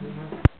Mm-hmm.